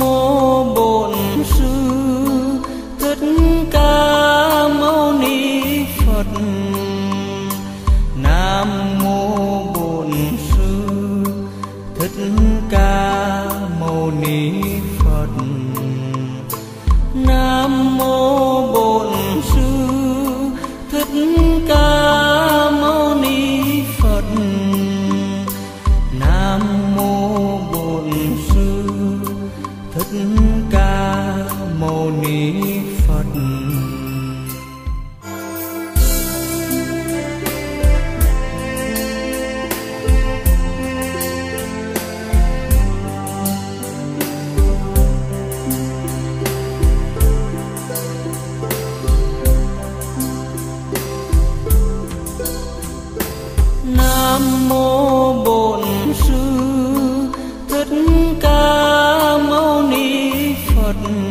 mô bổn sư. Thích ca mâu ni phật nam ca mâu ni Allah'ın